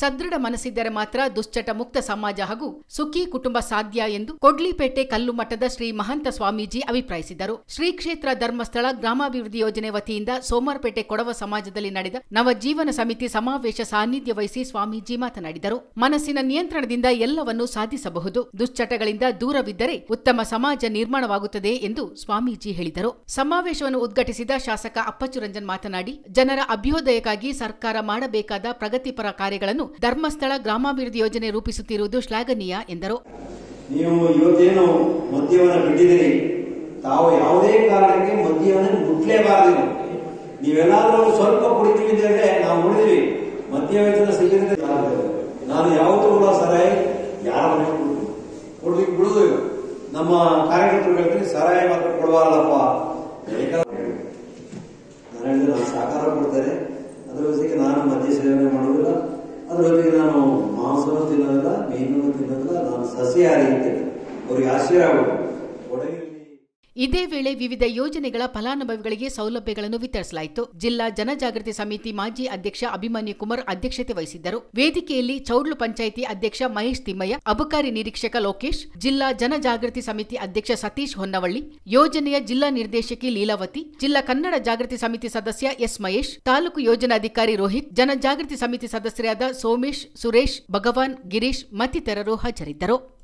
ಸದೃಢ ಮನಸ್ಸಿದ್ದರೆ ಮಾತ್ರ ದುಶ್ಚಟ ಮುಕ್ತ ಸಮಾಜ ಹಾಗೂ ಸುಖಿ ಕುಟುಂಬ ಸಾಧ್ಯ ಎಂದು ಕೊಡ್ಲಿಪೇಟೆ ಕಲ್ಲುಮಠದ ಶ್ರೀ ಮಹಂತ ಸ್ವಾಮೀಜಿ ಅಭಿಪ್ರಾಯಿಸಿದರು. ಶ್ರೀ ಕ್ಷೇತ್ರ ಧರ್ಮಸ್ಥಳ ಗ್ರಾಮಾಭಿವೃದ್ಧಿ ಯೋಜನೆ ವತಿಯಿಂದ ಸೋಮಾರ್ಪೇಟೆ ಕೊಡವ ಸಮಾಜದಲ್ಲಿ ನಡೆದ ನವಜೀವನ ಸಮಿತಿ ಸಮಾವೇಶ ಸಾನ್ನಿಧ್ಯ ವಹಿಸಿ ಸ್ವಾಮೀಜಿ ಮಾತನಾಡಿದರು. ಮನಸ್ಸಿನ ನಿಯಂತ್ರಣದಿಂದ ಎಲ್ಲವನ್ನೂ ಸಾಧಿಸಬಹುದು. ದುಶ್ಚಟಗಳಿಂದ ದೂರವಿದ್ದರೆ ಉತ್ತಮ ಸಮಾಜ ನಿರ್ಮಾಣವಾಗುತ್ತದೆ ಎಂದು ಸ್ವಾಮೀಜಿ ಹೇಳಿದರು. ಸಮಾವೇಶವನ್ನು ಉದ್ಘಾಟಿಸಿದ ಶಾಸಕ ಅಪ್ಪಚ್ಚು ರಂಜನ್ ಮಾತನಾಡಿ, ಜನರ ಅಭ್ಯೋದಯಕ್ಕಾಗಿ ಸರ್ಕಾರ ಮಾಡಬೇಕಾದ ಪ್ರಗತಿಪರ ಕಾರ್ಯಗಳನ್ನು ಧರ್ಮಸ್ಥಳ ಗ್ರಾಮಾಭಿವೃದ್ಧಿ ಯೋಜನೆ ರೂಪಿಸುತ್ತಿರುವುದು ಶ್ಲಾಘನೀಯ ಎಂದರು. ನೀವು ಇವತ್ತೇನು ಮದ್ಯವನ್ನು ಬಿಟ್ಟಿದ್ದೀರಿ ತಾವು ಯಾವುದೇ ಕಾರಣಕ್ಕೆ ಮದ್ಯವನ್ನು ಮುಟ್ಲೇಬಾರದು. ನೀವೆಲ್ಲಾದ್ರೂ ಸ್ವಲ್ಪ ಕುಡಿತೀವಿ ಅಂದ್ರೆ ನಾವು ನೋಡಿದ್ವಿ ಮದ್ಯವೇತನ ಸಿಗದೆ ನಾನು ಯಾವತ್ತೂ ಕೂಡ ಸರಾಯ ಯಾರ ಮನೆ ಕೊಡ್ಲಿಕ್ಕೆ ಬಿಡುದು. ನಮ್ಮ ಕಾರ್ಯಕರ್ತರು ಹೇಳ್ತೀನಿ ಸರಾಯ ಮಾತ್ರ ಕೊಡಬಾರಲ್ಲಪ್ಪ ನಾನು ಹೇಳಿದ್ರೆ ನಾನು ಸಹಕಾರ ಕೊಡ್ತೇನೆ. ಜೊತೆಗೆ ನಾನು ಮಾಂಸವನ್ನು ತಿನ್ನೋದಿಲ್ಲ ಮೀನನ್ನು ತಿನ್ನೋದಿಲ್ಲ ನಾನು ಸಸ್ಯಾಹಾರಿ ಅಂತೇನೆ ಅವರಿಗೆ ಆಶ್ಚರ್ಯ ಆಗೋದು ಕೊಡಗಿನಲ್ಲಿ ಇದೇ ವೇಳೆ ವಿವಿಧ ಯೋಜನೆಗಳ ಫಲಾನುಭವಿಗಳಿಗೆ ಸೌಲಭ್ಯಗಳನ್ನು ವಿತರಿಸಲಾಯಿತು. ಜಿಲ್ಲಾ ಜನಜಾಗೃತಿ ಸಮಿತಿ ಮಾಜಿ ಅಧ್ಯಕ್ಷ ಅಭಿಮನ್ಯು ಕುಮಾರ್ ಅಧ್ಯಕ್ಷತೆ ವಹಿಸಿದ್ದರು. ವೇದಿಕೆಯಲ್ಲಿ ಚೌಡ್ಲು ಪಂಚಾಯಿತಿ ಅಧ್ಯಕ್ಷ ಮಹೇಶ್ ತಿಮ್ಮಯ್ಯ, ಅಬಕಾರಿ ನಿರೀಕ್ಷಕ ಲೋಕೇಶ್, ಜಿಲ್ಲಾ ಜನಜಾಗೃತಿ ಸಮಿತಿ ಅಧ್ಯಕ್ಷ ಸತೀಶ್ ಹೊನ್ನವಳ್ಳಿ, ಯೋಜನೆಯ ಜಿಲ್ಲಾ ನಿರ್ದೇಶಕಿ ಲೀಲಾವತಿ, ಜಿಲ್ಲಾ ಕನ್ನಡ ಜಾಗೃತಿ ಸಮಿತಿ ಸದಸ್ಯ ಎಸ್ ಮಹೇಶ್, ತಾಲೂಕು ಯೋಜನಾಧಿಕಾರಿ ರೋಹಿತ್ ಜನಜಾಗೃತಿ ಸಮಿತಿ ಸದಸ್ಯರಾದ ಸೋಮೇಶ್, ಸುರೇಶ್, ಭಗವಾನ್, ಗಿರೀಶ್ ಮತ್ತಿತರರು ಹಾಜರಿದ್ದರು.